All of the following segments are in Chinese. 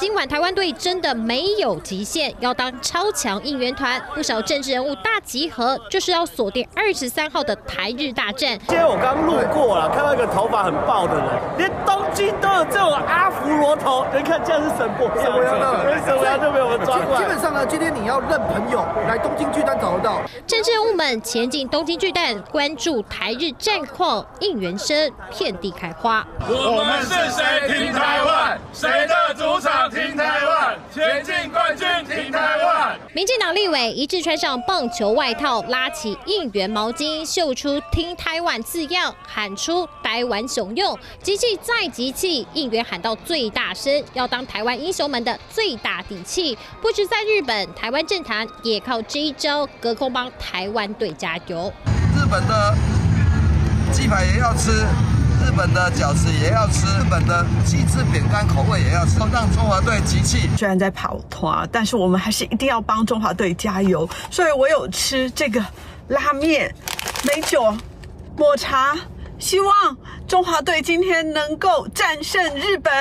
今晚台湾队真的没有极限，要当超强应援团，不少政治人物大集合，就是要锁定二十三号的台日大战。今天我刚路过了，看到一个头发很爆的人，连东京都有这种阿福罗头，你看这样是什么样的？什么样就被我们抓过来。基本上呢，今天你要认朋友，来东京巨蛋找得到。政治人物们前进东京巨蛋，关注台日战况，应援声遍地开花。我们是谁？平台湾？谁的主场？停台湾？前进冠军？停台湾？民进党立委一致穿上棒球外套，拉起应援毛巾，秀出“听台湾”字样，喊出“台湾雄用”，集气再集气，应援喊到最大声，要当台湾英雄们的最大底气。不止在日本，台湾政坛也靠这一招，隔空帮台湾队加油。日本的鸡排也要吃。日本的饺子也要吃，日本的鸡翅饼干口味也要吃，让中华队集气。虽然在跑团，但是我们还是一定要帮中华队加油。所以我有吃这个拉面、美酒、抹茶。希望中华队今天能够战胜日本。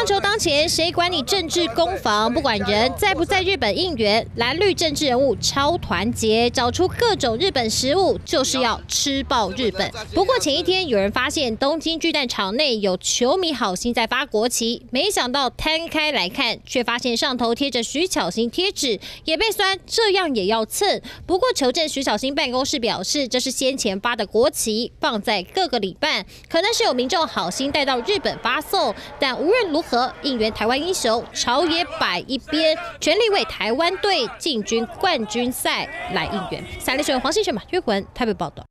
棒球当前，谁管你政治攻防？不管人在不在日本应援，蓝绿政治人物超团结，找出各种日本食物，就是要吃爆日本。不过前一天有人发现东京巨蛋场内有球迷好心在发国旗，没想到摊开来看，却发现上头贴着徐巧芯贴纸，也被酸，这样也要蹭。不过求证徐巧芯办公室表示，这是先前发的国旗，放在各。各个礼拜，可能是有民众好心带到日本发送，但无论如何，和应援台湾英雄，朝野摆一边，全力为台湾队进军冠军赛来应援。三立新闻黄信全马约文台北报道。